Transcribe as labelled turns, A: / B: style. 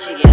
A: Gucci.